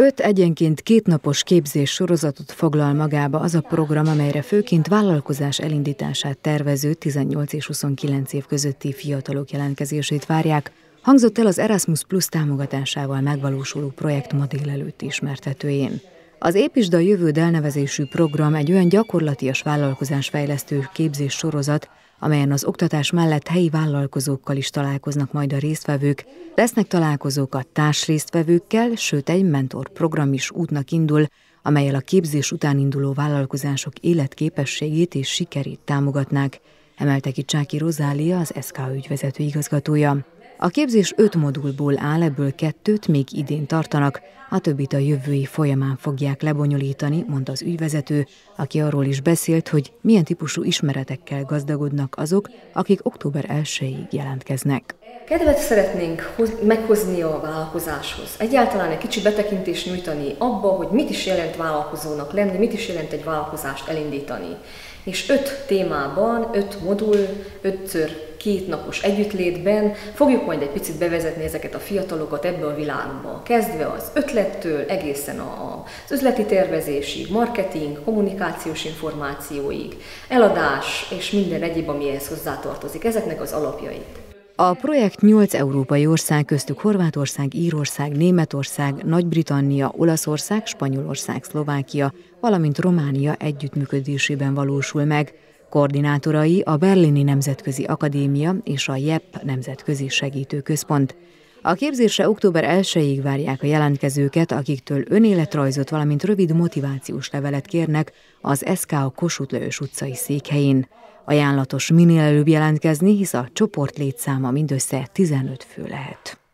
Öt egyenként kétnapos képzés sorozatot foglal magába az a program, amelyre főként vállalkozás elindítását tervező 18 és 29 év közötti fiatalok jelentkezését várják, hangzott el az Erasmus Plus támogatásával megvalósuló projekt ma délelőtt ismertetőjén. Az Építsd a jövő elnevezésű program egy olyan gyakorlatias vállalkozásfejlesztő képzés sorozat, amelyen az oktatás mellett helyi vállalkozókkal is találkoznak majd a résztvevők. Lesznek találkozók a társrésztvevőkkel, sőt egy mentor program is útnak indul, amelyel a képzés után induló vállalkozások életképességét és sikerét támogatnák, emelte ki Csáki Rozália, az SK ügyvezető igazgatója. A képzés öt modulból áll, ebből kettőt még idén tartanak, a többit a jövői folyamán fogják lebonyolítani, mondta az ügyvezető, aki arról is beszélt, hogy milyen típusú ismeretekkel gazdagodnak azok, akik október 1-ig jelentkeznek. Kedvet szeretnénk meghozni a vállalkozáshoz. Egyáltalán egy kicsi betekintést nyújtani abba, hogy mit is jelent vállalkozónak lenni, mit is jelent egy vállalkozást elindítani. És öt témában, öt modul, ötször két napos együttlétben fogjuk majd egy picit bevezetni ezeket a fiatalokat ebbe a világba. Kezdve az ötlettől egészen az üzleti tervezésig, marketing, kommunikációs információig, eladás és minden egyéb, ami ehhez hozzátartozik. Ezeknek az alapjait. A projekt nyolc európai ország köztük Horvátország, Írország, Németország, Nagy-Britannia, Olaszország, Spanyolország, Szlovákia, valamint Románia együttműködésében valósul meg. Koordinátorai a Berlini Nemzetközi Akadémia és a JEP Nemzetközi Segítőközpont. A képzésre október 1-ig várják a jelentkezőket, akiktől önéletrajzot, valamint rövid motivációs levelet kérnek az SK Kossuth Lajos utcai székhelyén. Ajánlatos minél előbb jelentkezni, hisz a csoport létszáma mindössze 15 fő lehet.